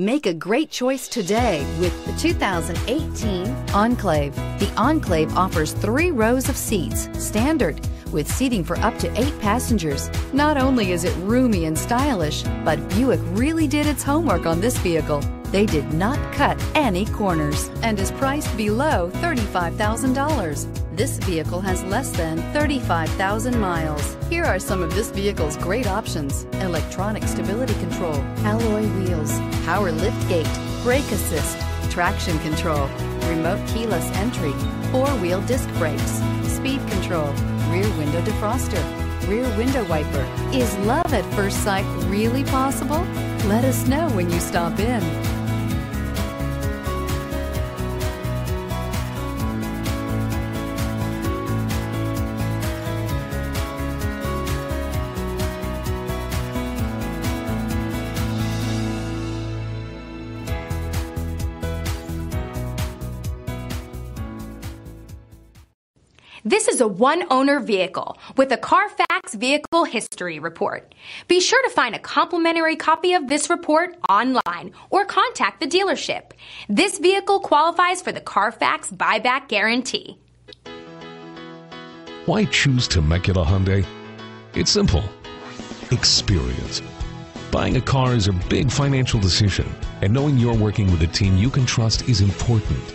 Make a great choice today with the 2018 Enclave. The Enclave offers three rows of seats, standard, with seating for up to eight passengers. Not only is it roomy and stylish, but Buick really did its homework on this vehicle. They did not cut any corners and is priced below $35,000. This vehicle has less than 35,000 miles. Here are some of this vehicle's great options. Electronic stability control, alloy wheels, power lift gate, brake assist, traction control, remote keyless entry, four-wheel disc brakes, speed control, rear window defroster, rear window wiper. Is love at first sight really possible? Let us know when you stop in. This is a one owner vehicle with a Carfax Vehicle History Report. Be sure to find a complimentary copy of this report online or contact the dealership. This vehicle qualifies for the Carfax Buyback Guarantee. Why choose Temecula Hyundai? It's simple experience. Buying a car is a big financial decision, and knowing you're working with a team you can trust is important.